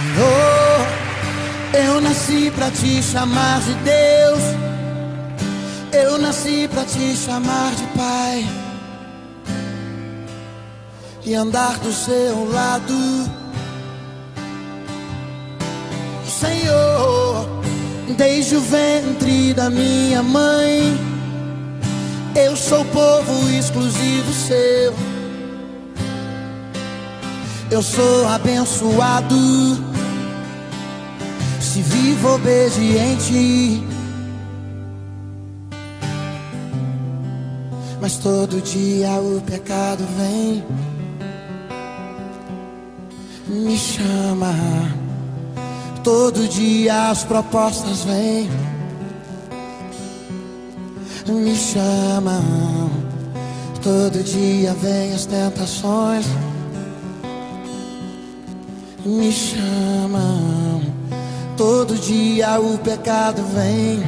Senhor, eu nasci pra te chamar de Deus. Eu nasci pra te chamar de Pai. E andar do seu lado. Senhor, desde o ventre da minha mãe, eu sou povo exclusivo seu. Eu sou abençoado se vivo obediente. Mas todo dia o pecado vem, me chama. Todo dia as propostas vêm, me chamam. Todo dia vem as tentações, me chamam. Todo dia o pecado vem